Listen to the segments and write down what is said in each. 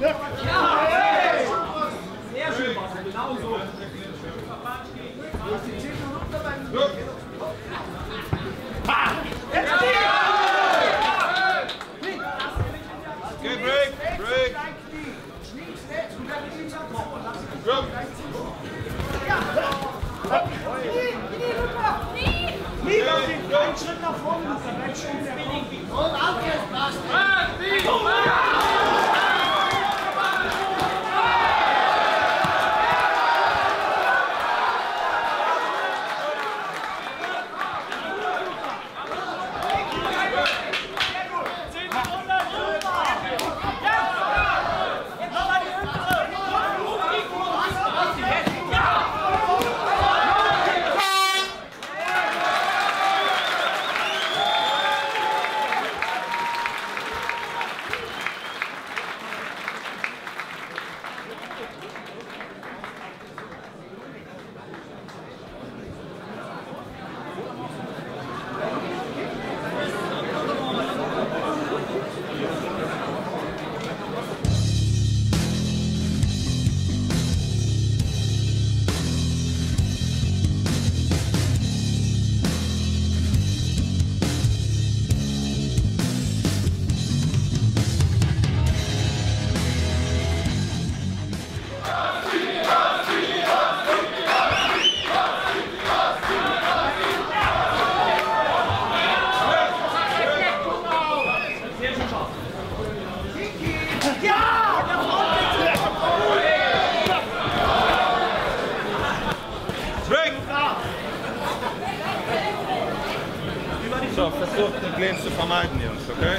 Ja, hey. Sehr schön, Wasser, genau so. Jetzt Geh, break, break. Nie, nie, nie, Einen Schritt nach vorne, Luca, bleib schön. Und auf jetzt, Basti. So, versucht den Claims zu vermeiden, Jungs, okay?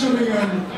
Michigan